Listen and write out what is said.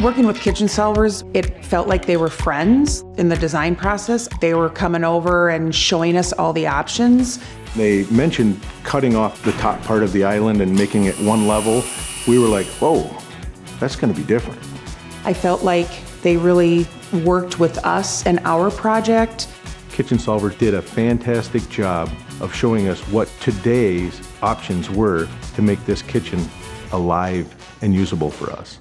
Working with Kitchen Solvers, it felt like they were friends in the design process. They were coming over and showing us all the options. They mentioned cutting off the top part of the island and making it one level. We were like, whoa, that's going to be different. I felt like they really worked with us and our project. Kitchen Solvers did a fantastic job of showing us what today's options were to make this kitchen alive and usable for us.